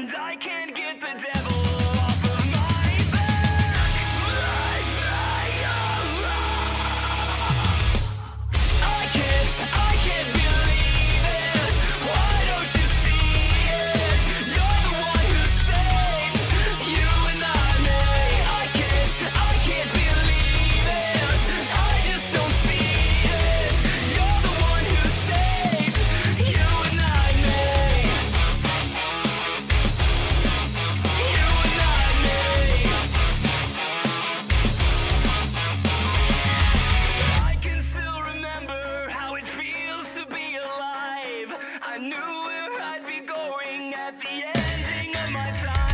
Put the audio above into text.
and I can't my time.